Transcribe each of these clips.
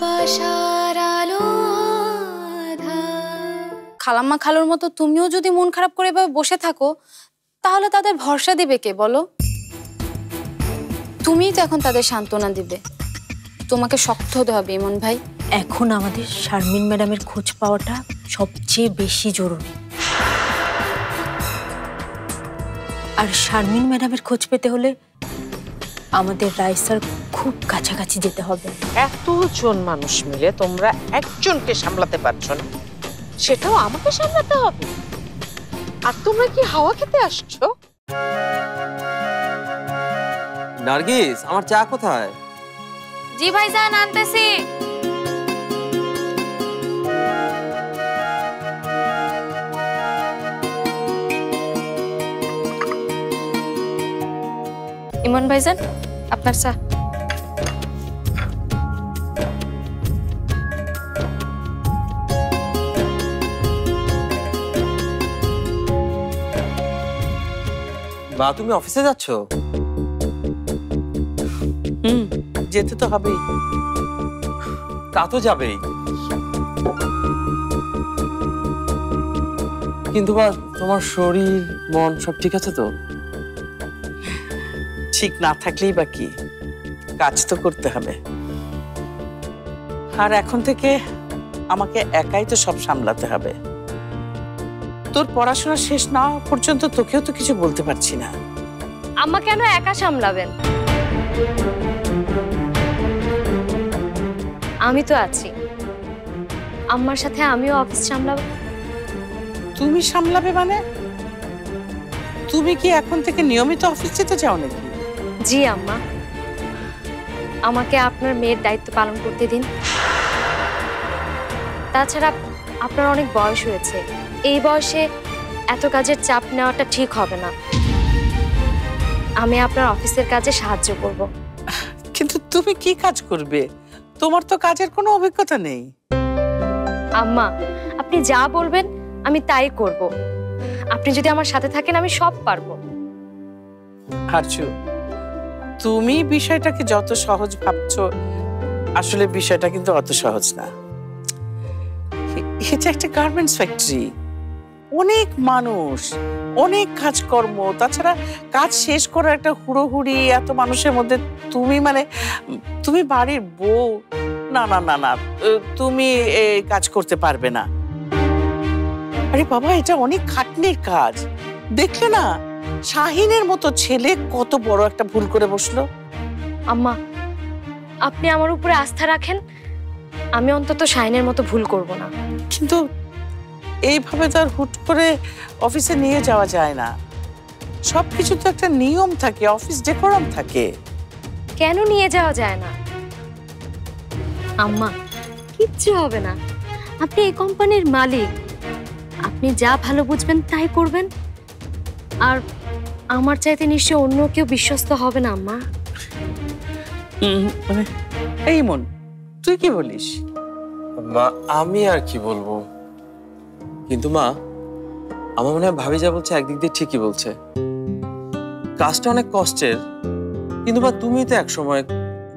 ভালোবাসার আলো খালাম্মা খালুর মতো তুমিও যদি মন খারাপ করে এভাবে বসে থাকো তাহলে তাদের ভরসা দিবে কে বলো? তুমিই তো এখন তাদের সান্ত্বনা দিবে। তোমাকে শক্ত হতে হবে ইমন ভাই। এখন আমাদের শারমিন ম্যাডামের খোঁজ পাওয়াটা সবচেয়ে বেশি জরুরি। আর শারমিন ম্যাডামের খোঁজ পেতে হলে আমাদের রাইসার খুব কাছাকাছি যেতে হবে। এতজন মানুষ মিলে তোমরা একজনকে সামলাতে পারছ না। সেটাও আমাকে সামলাতে হবে। আর তোমরা কি হাওয়া খেতে আসছো? নার্গিস আমার চা কোথায়? জি ভাই যান আনতেছি। ইমন ভাইজান আপনার চা। বা তুমি অফিসে যাচ্ছ? হুম। যেতে তো হবেই। তা তো যাবেই। কিন্তু বা তোমার শরীর মন সব ঠিক আছে তো? ঠিক না থাকলেই বা কি? কাজ তো করতে হবে। আর এখন থেকে আমাকে একাই তো সব সামলাতে হবে। তোর পড়াশোনা শেষ না হওয়া পর্যন্ত তোকেও তো কিছু বলতে পারছি না। আম্মা কেন একা সামলাবেন? আমি তো আছি। আম্মার সাথে আমিও অফিস সামলাবো তুমি সামলাবে মানে? তুমি কি এখন থেকে নিয়মিত অফিস যেতে চাও নাকি? জি আম্মা। আমাকে আপনার মেয়ের দায়িত্ব পালন করতে দিন। তাছাড়া আপনার অনেক বয়স হয়েছে। এই বয়সে এত কাজের চাপ নেওয়াটা ঠিক হবে না। আমি আপনার অফিসের কাজে সাহায্য করব। কিন্তু তুমি কি কাজ করবে? তোমার তো কাজের কোনো অভিজ্ঞতা নেই। আম্মা আপনি যা বলবেন আমি তাই করব। আপনি যদি আমার সাথে থাকেন আমি সব পারব। হারচু তুমি বিষয়টাকে যত সহজ ভাবছ আসলে বিষয়টা কিন্তু অত সহজ না। এটা একটা গার্মেন্টস ফ্যাক্টরি অনেক মানুষ অনেক কাজকর্ম তাছাড়া কাজ শেষ করার একটা হুড়োহুড়ি এত মানুষের মধ্যে তুমি মানে তুমি বাড়ির বউ না না না না তুমি কাজ করতে পারবে না। আরে বাবা এটা অনেক খাটনির কাজ। দেখলে না শাহিনের মতো ছেলে কত বড় একটা ভুল করে বসল। আম্মা আপনি আমার উপরে আস্থা রাখেন আমি অন্তত শাইনের মতো ভুল করব না। কিন্তু এইভাবে তো আর হুট করে অফিসে নিয়ে যাওয়া যায় না। সবকিছু তো একটা নিয়ম থাকে অফিস ডেকোরাম থাকে। কেন নিয়ে যাওয়া যায় না? আম্মা কিচ্ছু হবে না। আপনি এই কোম্পানির মালিক। আপনি যা ভালো বুঝবেন তাই করবেন। আর আমার চাইতে নিশ্চয় অন্য কেউ বিশ্বস্ত হবে না আম্মা। হুম, মানে এই মন তুই কি বলিস? মা আমি আর কি বলব? কিন্তু মা আমার মনে হয় ভাবি যা বলছে একদিক দিয়ে ঠিকই বলছে। কাজটা অনেক কষ্টের কিন্তু মা তুমি তো এক সময়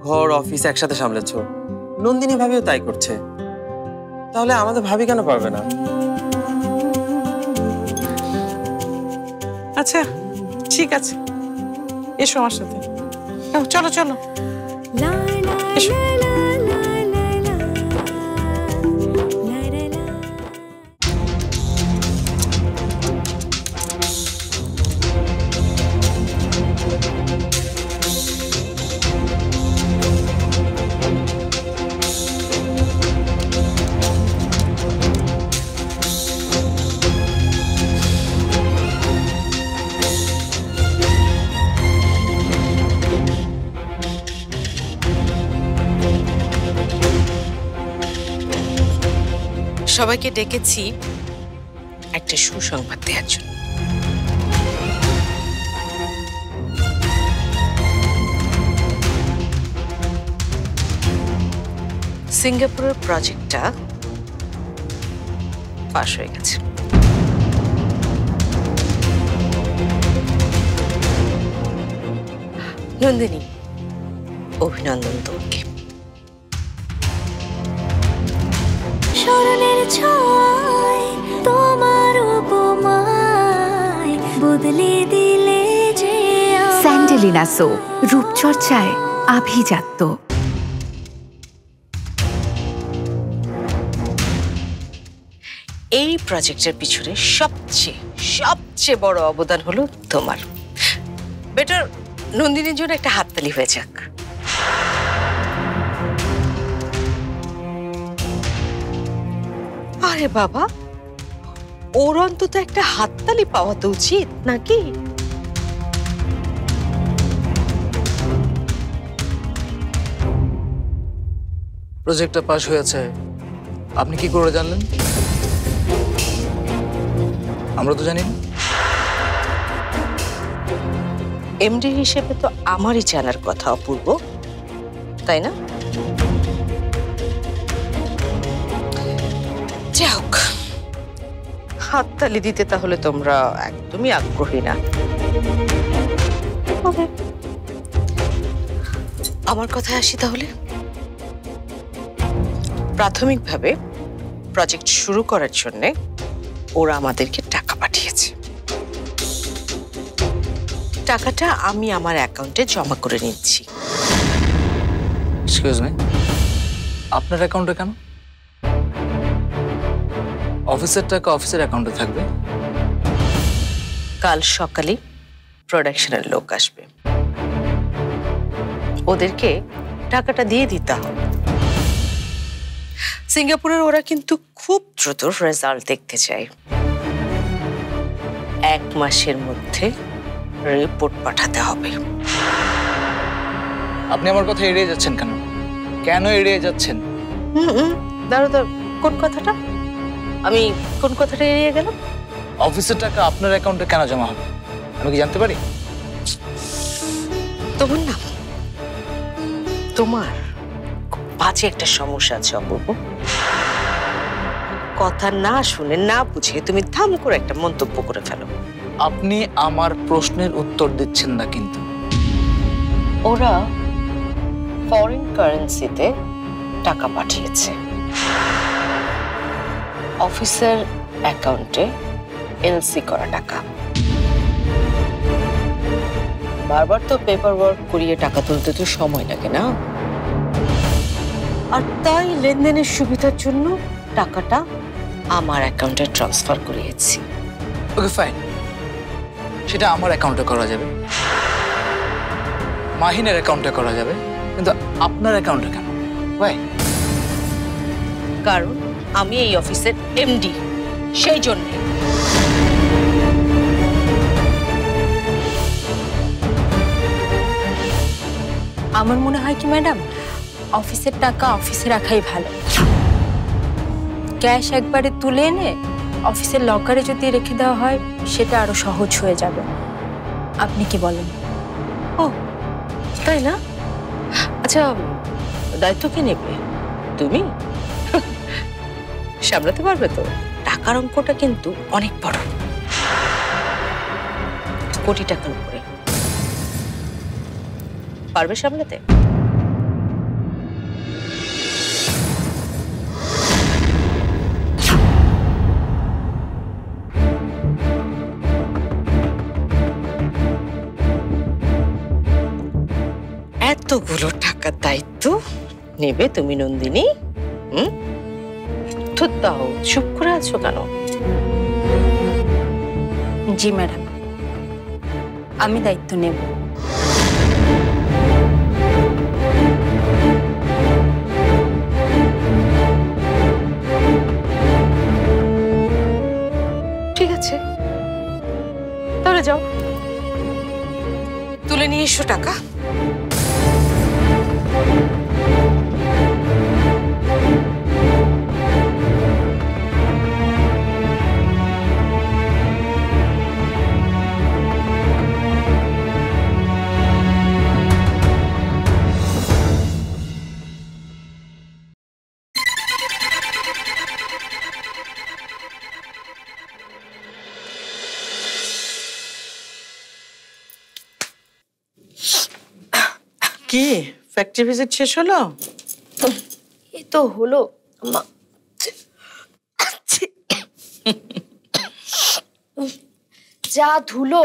ঘর অফিস একসাথে সামলেছ। নন্দিনী ভাবিও তাই করছে। তাহলে আমাদের ভাবি কেন পারবে না? আচ্ছা ঠিক আছে। এসো আমার সাথে। নাও, চলো চলো। এসো। ডেকেছি একটা সুসংবাদ দেওয়ার জন্য। সিঙ্গাপুরের প্রজেক্টটা পাশ হয়ে গেছে। নন্দিনী অভিনন্দন তোমাকে। স্মরণের ছয় তোমার উপমায় বদলে দিলে যে স্যান্ডেলিনা সো রূপচর্চায় আভিজাত্য। এই প্রজেক্টের পিছনে সবচেয়ে সবচেয়ে বড় অবদান হলো তোমার। বেটার নন্দিনীর জন্য একটা হাততালি হয়ে যাক। আরে বাবা ওর অন্তত একটা হাততালি পাওয়া তো উচিত নাকি? প্রজেক্টটা পাশ হয়েছে। আপনি কি করে জানলেন? আমরা তো জানি এমডি হিসেবে তো আমারই জানার কথা অপূর্ব তাই না? যাই হোক। হাততালি দিতে তাহলে তোমরা একদমই আগ্রহী না. আমার কথায় আসি তাহলে? প্রাথমিকভাবে প্রজেক্ট শুরু করার জন্যে ওরা আমাদেরকে টাকা পাঠিয়েছে। টাকাটা আমি আমার অ্যাকাউন্টে জমা করে নিচ্ছি। এক্সকিউজ মি আপনার অ্যাকাউন্টে কেন? অফিসের টাকা অফিসের অ্যাকাউন্টে থাকবে। কাল সকালে প্রোডাকশনের লোক আসবে। ওদেরকে টাকাটা দিয়ে দিতে হবে। সিঙ্গাপুরের ওরা কিন্তু খুব দ্রুত রেজাল্ট দেখতে চায়। এক মাসের মধ্যে রিপোর্ট পাঠাতে হবে। আপনি আমার কথা এড়িয়ে যাচ্ছেন কেন? কেন এড়িয়ে যাচ্ছেন? দাঁড়ো দাঁড়ো কোন কথাটা? আমি কোন কথাটা এড়িয়ে গেলাম? অফিসের টাকা আপনার অ্যাকাউন্টে কেন জমা হবে? আমি কি জানতে পারি? তোমার না। তোমার খুব বাজে একটা সমস্যা আছে অপূর্ব। কথা না শুনে না বুঝে তুমি থাম করে একটা মন্তব্য করে ফেলো। আপনি আমার প্রশ্নের উত্তর দিচ্ছেন না কিন্তু। ওরা ফরেন কারেন্সিতে টাকা পাঠিয়েছে। অফিসের অ্যাকাউন্টে এলসি করা টাকা। বারবার তো পেপার ওয়ার্ক করিয়ে টাকা তুলতে তো সময় লাগে না। আর তাই লেনদেনের সুবিধার জন্য টাকাটা আমার অ্যাকাউন্টে ট্রান্সফার করিয়েছি। Okay fine. সেটা আমার অ্যাকাউন্টে করা যাবে। মাহিনের অ্যাকাউন্টে করা যাবে। কিন্তু আপনার অ্যাকাউন্টে কেন? ভাই কারণ আমি এই অফিসের এমডি সেই জন্যে। আমার মনে হয় কি, ম্যাডাম, অফিসের টাকা অফিসে রাখাই ভালো। ক্যাশ একবারে তুলে এনে অফিসের লকারে যদি রেখে দেওয়া হয়, সেটা আরও সহজ হয়ে যাবে। আপনি কি বলেন? ও, তাই না? আচ্ছা দায়িত্ব কে নেবে? তুমি? সামলাতে পারবে তো? টাকার অঙ্কটা কিন্তু অনেক বড়। কোটি টাকার উপরে। পারবে সামলাতে? এতগুলো টাকার দায়িত্ব নেবে তুমি, নন্দিনী? দাও চুপ করে আছো কেন? জি ম্যাডাম। আমি দায়িত্ব নেব। ঠিক আছে। তাহলে যাও। তুলে নিয়ে এসো টাকা। কি? ফ্যাক্টরি ভিজিট শেষ হলো? এ তো হলো। যা ধুলো।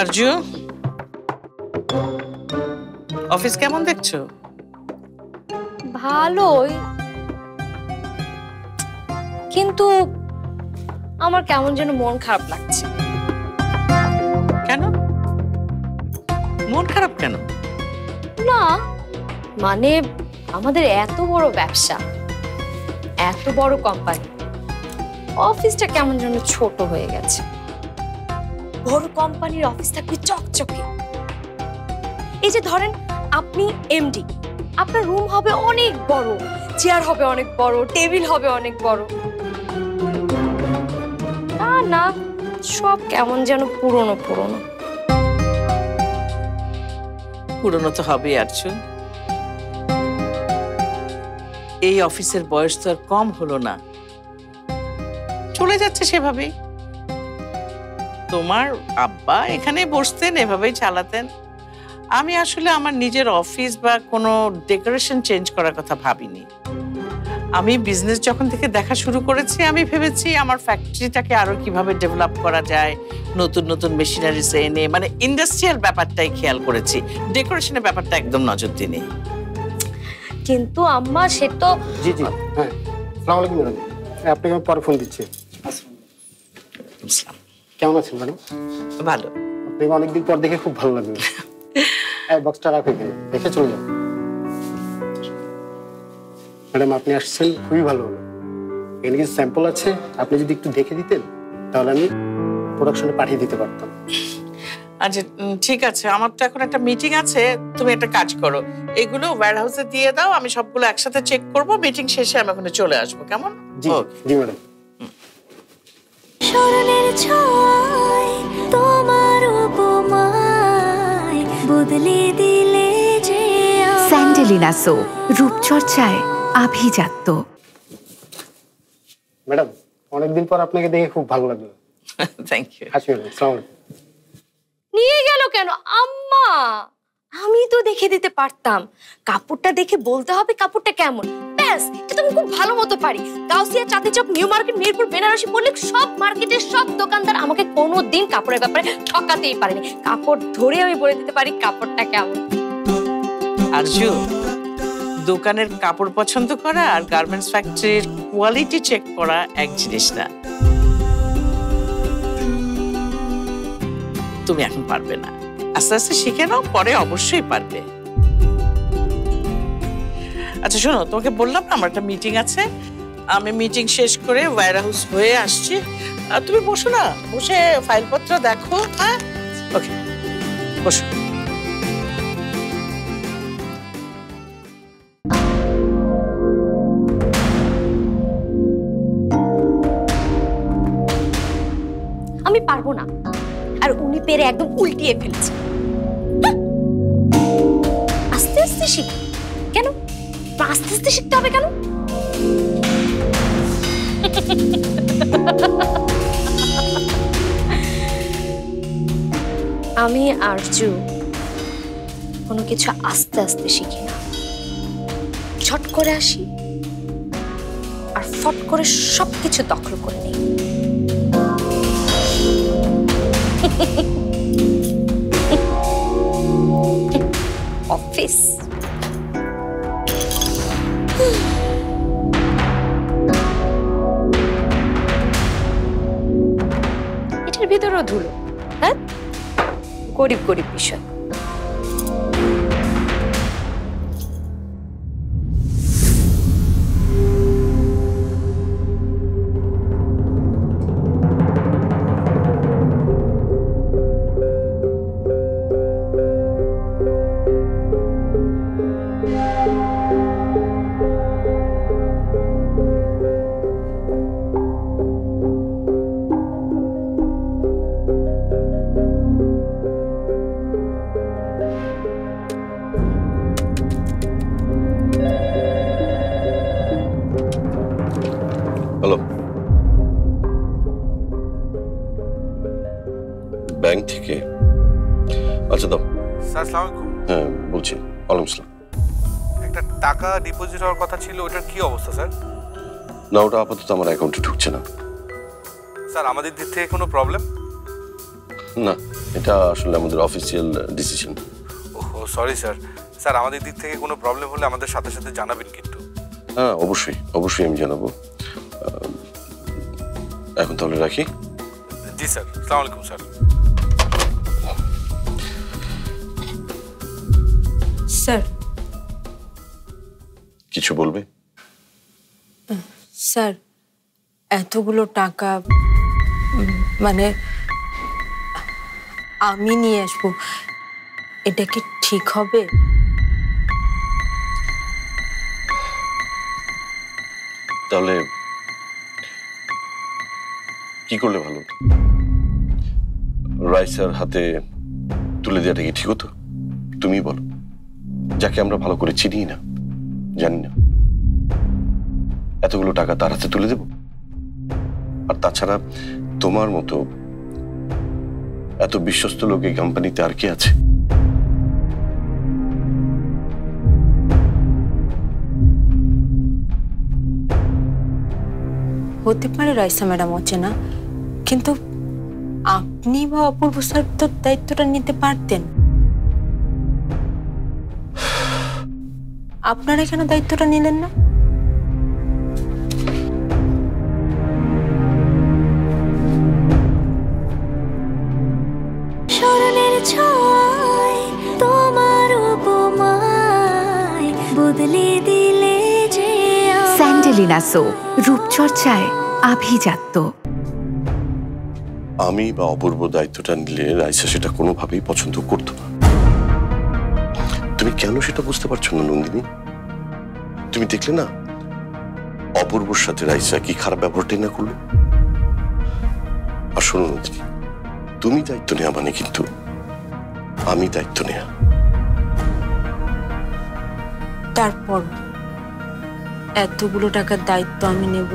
অর্জু অফিস কেমন দেখছ? ভালোই কিন্তু আমার কেমন যেন মন খারাপ লাগছে। কেন? মন খারাপ কেন? না মানে আমাদের এত বড় ব্যবসা এত বড় কোম্পানি অফিসটা কেমন যেন ছোট হয়ে গেছে। বড় কোম্পানির অফিস থাকবে চকচকে। এই যে ধরেন আপনি এমডি আপনার রুম হবে অনেক বড় চেয়ার হবে অনেক বড় টেবিল হবে অনেক বড়। না না, সব কেমন যেন পুরনো পুরনো। পুরনো তো হবেই আরজু এই অফিসের বয়স তো আর কম হলো না। চলে যাচ্ছে সেভাবেই। তোমার আব্বা এখানে বসতেন, এভাবেই চালাতেন। আমি আসলে আমার নিজের অফিস বা কোনো ডেকোরেশন চেঞ্জ করার কথা ভাবিনি। আমি বিজনেস যখন থেকে দেখা শুরু করেছি আমি ভেবেছি আমার ফ্যাক্টরিটাকে আরও কীভাবে ডেভেলপ করা যায় নতুন নতুন মেশিনারিজ এনে মানে ইন্ডাস্ট্রিয়াল ব্যাপারটাই খেয়াল করেছি। ডেকোরেশনের ব্যাপারটা একদম নজর দিনে কিন্তু আম্মা সে তো জি জি হ্যাঁ। সালাম আলাইকুম ম্যাডাম। হ্যাঁ, আপনাকে আমি পরে ফোন দিচ্ছি। কেমন আছেন ম্যাডাম? ভালো। আপনাকে অনেকদিন পর দেখে খুব ভালো লাগল। এই বক্সটা রাখো এখানে দেখে চলে যাও। ম্যাডাম আপনি আসছেন খুবই ভালো হলো। এখানে কিছু স্যাম্পল আছে আপনি যদি একটু দেখে দিতেন তাহলে আমি প্রোডাকশনে পাঠিয়ে দিতে পারতাম। আচ্ছা ঠিক আছে আমার তো এখন একটা মিটিং আছে তুমি একটা কাজ করো। এগুলো ওয়্যার হাউসে দিয়ে দাও আমি সবগুলো একসাথে চেক করব মিটিং শেষে আমি ওখানে চলে আসব কেমন? জি. জি ম্যাডাম আমায়। সো রূপচর্চায় আভিজাত্য। ম্যাডাম অনেকদিন পর আপনাকে দেখে খুব ভালো লাগল। থ্যাংক ইউ আসি ম্যাডাম নিয়ে গেল কেন? আম্মা! আমি তো দেখে দিতে পারতাম। কাপড়টা দেখে বলতে হবে কাপড়টা কেমন। ব্যাস এটা তো আমি খুব ভালো মতো পারি। গাউসিয়া চাঁদি চক নিউ মার্কেট মিরপুর বেনারসি বললে সব মার্কেটের সব দোকানদার আমাকে কোনো দিন কাপড়ের ব্যাপারে ঠকাতেই পারেনি। কাপড় ধরে আমি বলে দিতে পারি কাপড়টা কেমন। আরজু দোকানের কাপড় পছন্দ করা আর গার্মেন্টস ফ্যাক্টরির কোয়ালিটি চেক করা এক জিনিস না। তুমি এখন পারবে না। আস্তে আস্তে শিখে নাও, পরে অবশ্যই পারবে। আচ্ছা শোনো, তোমাকে বললাম না, আমার একটা মিটিং আছে। আমি মিটিং শেষ করে ওয়্যার হাউস হয়ে আসছি। আর তুমি বসো না, বসে ফাইলপত্র দেখো হ্যাঁ? ওকে বসো। না। আর উনি পেরে একদম উল্টিয়ে ফেলছে। আস্তে আস্তে শিখ। কেন? আস্তে আস্তে শিখতে হবে কেন? আমি আরজু কোনো কিছু আস্তে আস্তে শিখি না। ছট করে আসি। আর ফট করে সবকিছু দখল করে নিই। গরিব গরিব বিষয় ডিপোজিট হওয়ার কথা ছিল ওটার কি অবস্থা স্যার? না ওটা আপাতত আমার অ্যাকাউন্টে ঢুকছে না। স্যার আমাদের দিক থেকে কোনো প্রবলেম না এটা আসলে আমাদের অফিসিয়াল ডিসিশন ওহো সরি স্যার। স্যার আমাদের দিক থেকে কোনো প্রবলেম হলে আমাদের সাথে সাথে জানাবেন কিন্তু। হ্যাঁ অবশ্যই অবশ্যই আমি জানাব। এখন তাহলে রাখি? জি স্যার। আসসালামু আলাইকুম স্যার স্যার। কিছু বলবে? স্যার এতগুলো টাকা মানে আমি নিয়ে আসব। এটা কি ঠিক হবে? তাহলে কি করলে ভালো রাইসার হাতে তুলে দেওয়াটা কি ঠিক হতো? তুমি বলো। যাকে আমরা ভালো করে চিনি না। জানি না। এতগুলো টাকা তার হাতে তুলে দেব? আর তাছাড়া তোমার মতো এত বিশ্বস্ত লোক এই কোম্পানিতে আর কে আছে? হতে পারে রাইসা ম্যাডাম অচেনা, কিন্তু আপনি বা অপূর্ব স্যার তো দায়িত্বটা নিতে পারতেন। আপনারা কেন দায়িত্বটা নিলেন না? স্মরণের ছয় তোমার উপমায় বদলে দিলে যে। স্যান্ডেলিনা সো রূপচর্চায় আভিজাত্য। আমি বা অপূর্ব দায়িত্বটা নিলে রাইসা সেটা কোনোভাবেই পছন্দ করতো না। তুমি কেন সেটা বুঝতে পারছ না নন্দিনী? তুমি দেখলে না অপূর্বর সাথে রাইসা কি খারাপ ব্যবহারটাই না করল? আর শোনো নন্দিনী তুমি দায়িত্ব নেওয়া মানে কিন্তু আমি দায়িত্ব নেয়া। তারপর এতগুলো টাকার দায়িত্ব আমি নেব।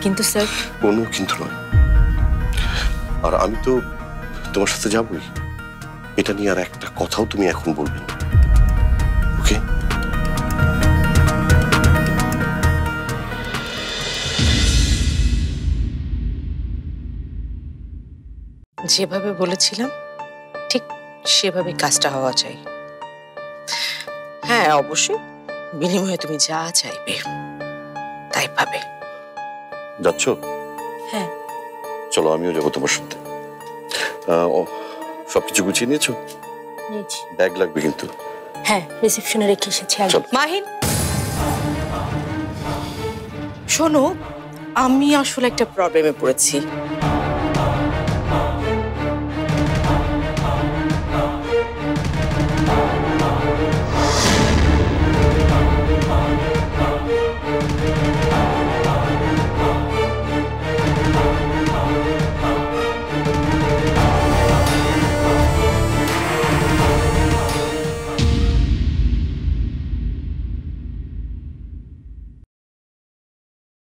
কিন্তু স্যার কোনো কিন্তু নয়। আর আমি তো তোমার সাথে যাবই। এটা নিয়ে আর একটা কথাও তুমি এখন বলবে না। ওকে যেভাবে বলেছিলাম ঠিক সেভাবে কাজটা হওয়া চাই। হ্যাঁ অবশ্যই বিনিময়ে তুমি যা চাইবে তাই পাবে যাচ্ছ? হ্যাঁ। চলো আমিও যাব তোমার সাথে। সবকিছু গুছিয়ে নিয়েছো? নিয়েছি। ব্যাগ লাগবে কিন্তু। হ্যাঁ রিসেপশনে রেখে এসেছি মাহিন! শোনো আমি আসলে একটা প্রবলেমে পড়েছি।